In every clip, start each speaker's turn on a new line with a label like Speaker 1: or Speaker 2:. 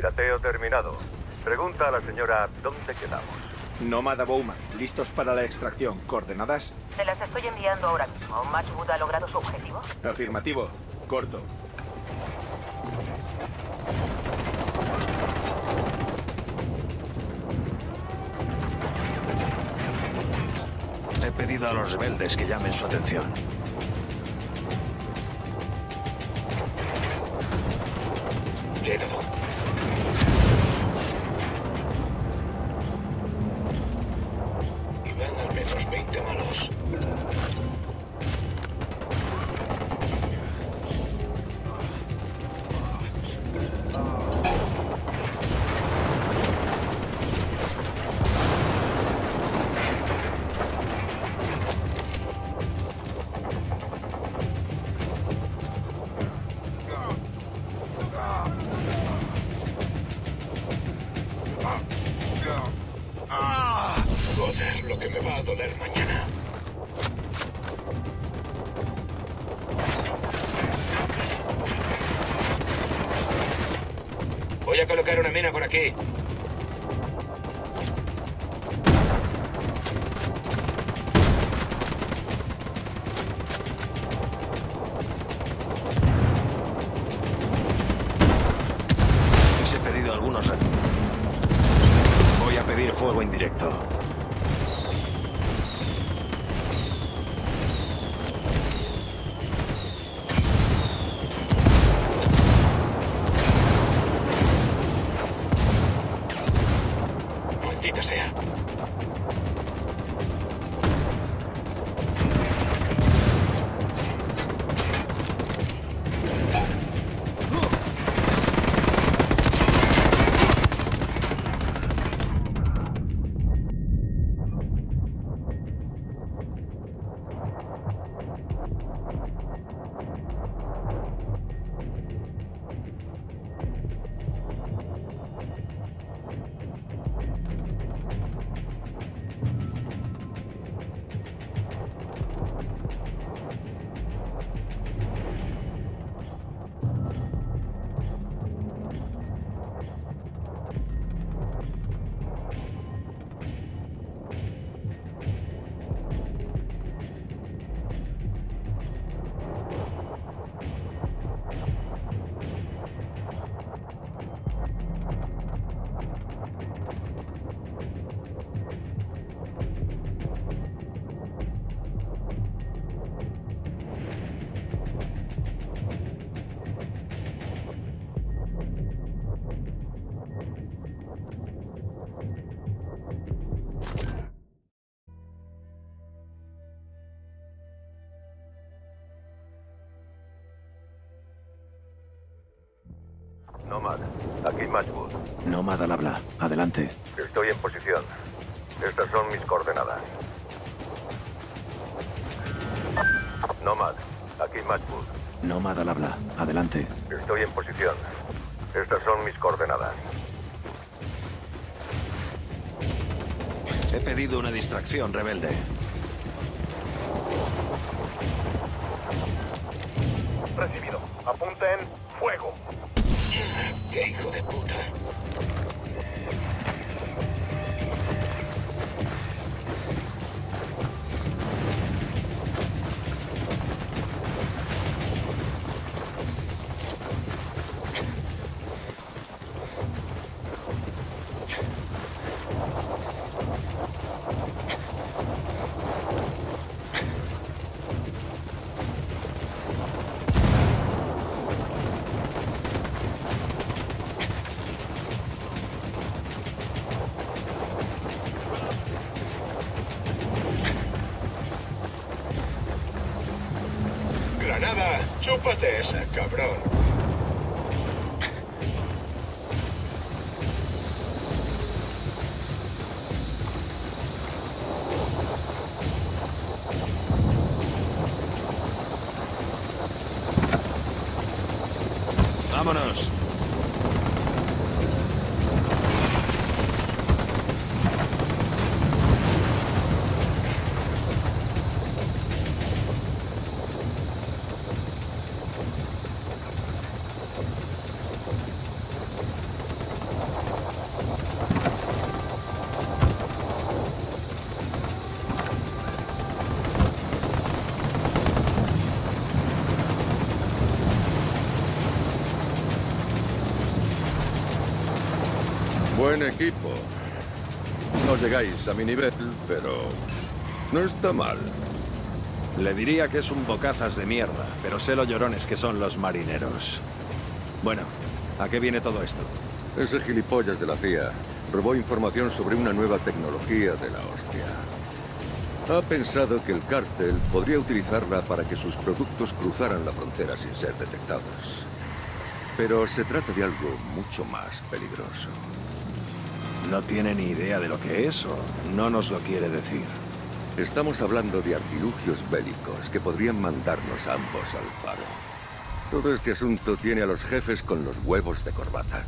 Speaker 1: Pirateo terminado. Pregunta a la señora dónde quedamos.
Speaker 2: Nómada Bowman, listos para la extracción. ¿Coordenadas?
Speaker 3: Se las estoy enviando ahora mismo. ¿Matchwood ha logrado su objetivo?
Speaker 2: Afirmativo. Corto.
Speaker 4: He pedido a los rebeldes que llamen su atención.
Speaker 5: Voy a
Speaker 4: pedir fuego indirecto.
Speaker 5: Maldita sea.
Speaker 1: Matchwood.
Speaker 4: Nómada al habla. Adelante.
Speaker 1: Estoy en posición. Estas son mis coordenadas. Nomad, aquí Matchwood.
Speaker 4: Nómada al habla. Adelante.
Speaker 1: Estoy en posición. Estas son mis coordenadas.
Speaker 4: He pedido una distracción, rebelde.
Speaker 5: ¡Chúpate esa, cabrón!
Speaker 4: ¡Vámonos!
Speaker 1: Buen equipo. No llegáis a mi nivel, pero no está mal.
Speaker 4: Le diría que es un bocazas de mierda, pero sé lo llorones que son los marineros. Bueno, ¿a qué viene todo esto?
Speaker 1: Ese gilipollas de la CIA robó información sobre una nueva tecnología de la hostia. Ha pensado que el cártel podría utilizarla para que sus productos cruzaran la frontera sin ser detectados. Pero se trata de algo mucho más peligroso.
Speaker 4: ¿No tiene ni idea de lo que es o no nos lo quiere decir?
Speaker 1: Estamos hablando de artilugios bélicos que podrían mandarnos ambos al paro. Todo este asunto tiene a los jefes con los huevos de corbata.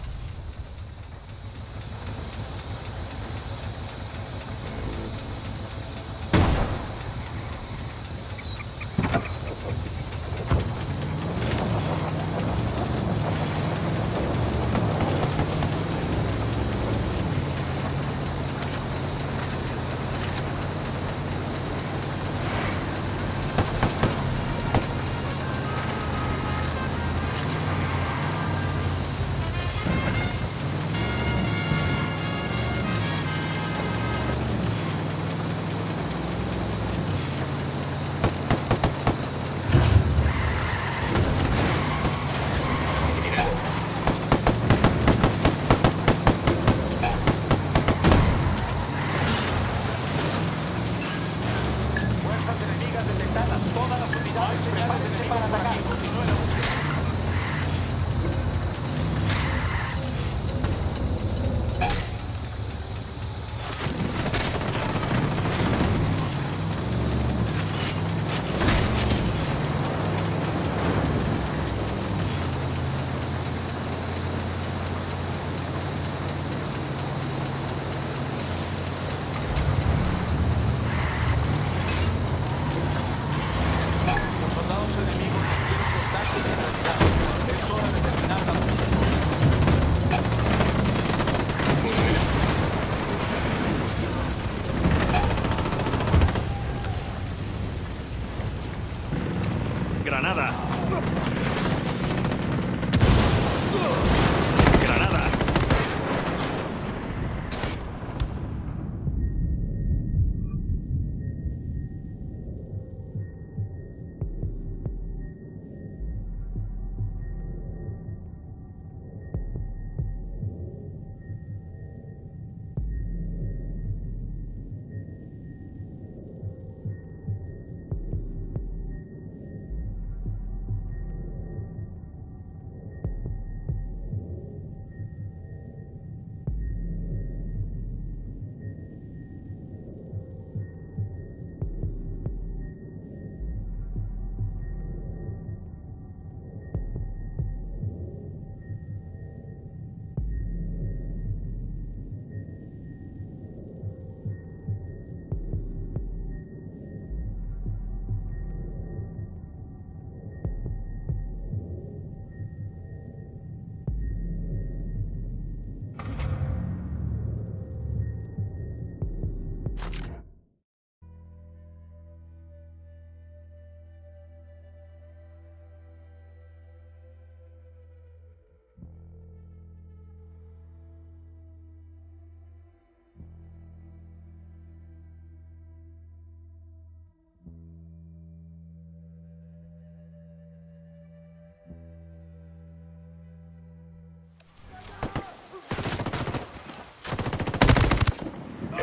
Speaker 4: Thank you.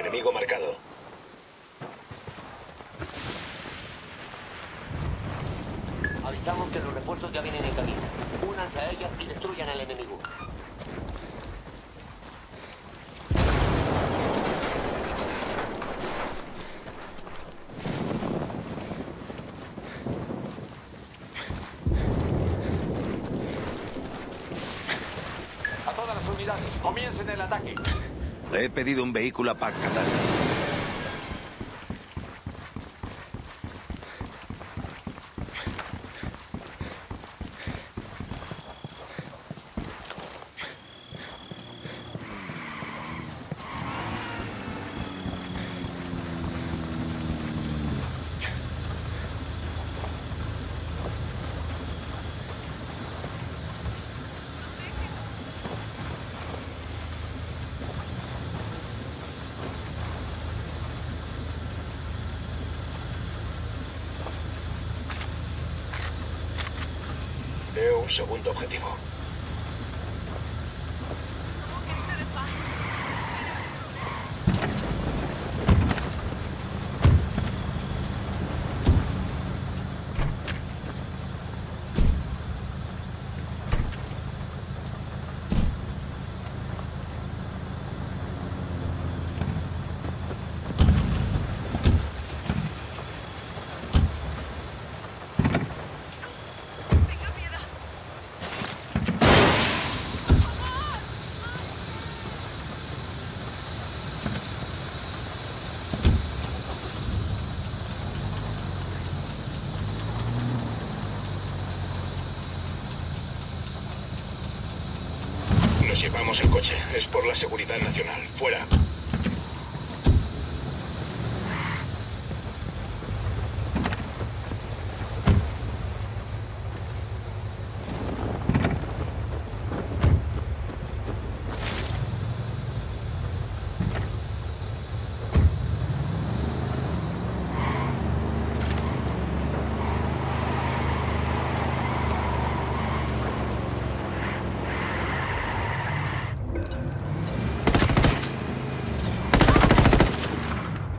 Speaker 5: Enemigo marcado.
Speaker 6: Avisamos que los refuerzos ya vienen en camino. Únanse a ellas y destruyan al enemigo.
Speaker 7: A todas las unidades, comiencen el ataque.
Speaker 8: He pedido un vehículo a Pac.
Speaker 5: Segundo objetivo. Llevamos el coche. Es por la seguridad nacional. Fuera.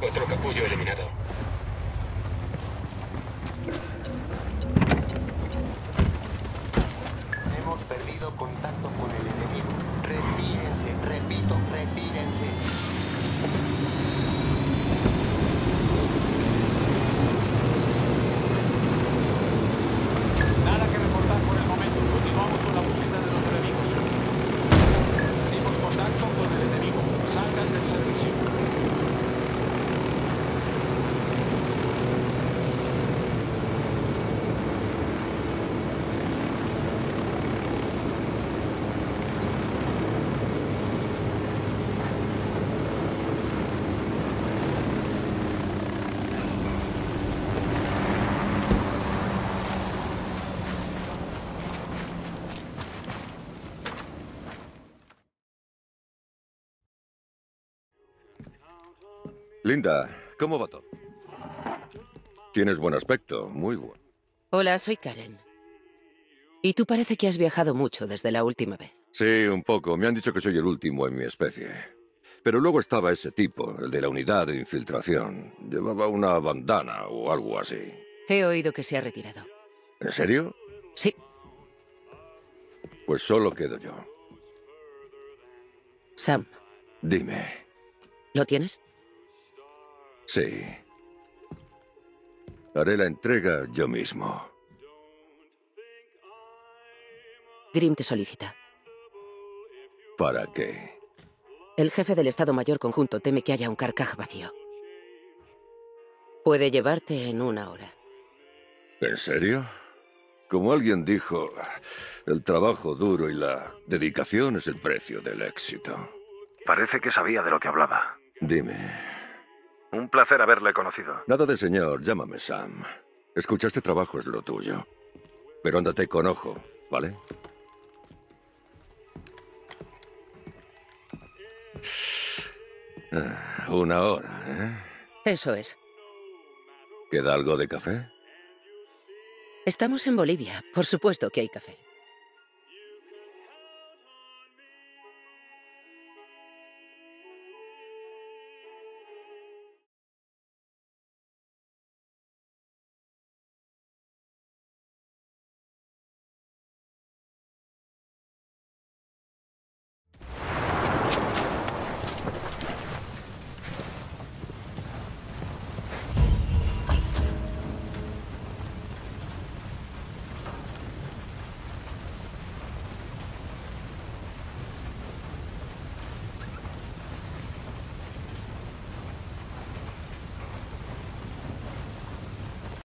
Speaker 5: Otro capullo eliminado.
Speaker 6: Hemos perdido contacto con el enemigo. Retírense, repito, retírense.
Speaker 7: Nada que reportar por el momento. Continuamos con la búsqueda de los enemigos. Tenemos contacto con el enemigo. Salgan del servicio.
Speaker 1: Linda, ¿cómo va todo? Tienes buen aspecto, muy bueno.
Speaker 3: Hola, soy Karen. Y tú parece que has viajado mucho desde la última vez.
Speaker 1: Sí, un poco. Me han dicho que soy el último en mi especie. Pero luego estaba ese tipo, el de la unidad de infiltración. Llevaba una bandana o algo así.
Speaker 3: He oído que se ha retirado.
Speaker 1: ¿En serio?
Speaker 3: Sí,
Speaker 1: Pues solo quedo yo.
Speaker 3: Sam,
Speaker 1: Dime.
Speaker 3: ¿lo tienes?
Speaker 1: Sí. Haré la entrega yo mismo.
Speaker 3: Grim te solicita.
Speaker 1: ¿Para qué?
Speaker 3: El jefe del Estado Mayor Conjunto teme que haya un carcaj vacío. Puede llevarte en una hora.
Speaker 1: ¿En serio? Como alguien dijo, el trabajo duro y la dedicación es el precio del éxito.
Speaker 2: Parece que sabía de lo que hablaba.
Speaker 1: Dime.
Speaker 2: Un placer haberle conocido.
Speaker 1: Nada de señor, llámame Sam. Escucha, este trabajo es lo tuyo. Pero ándate con ojo, ¿vale? Ah, Una hora, ¿eh?
Speaker 3: Eso es.
Speaker 1: ¿Queda algo de café?
Speaker 3: Estamos en Bolivia. Por supuesto que hay café.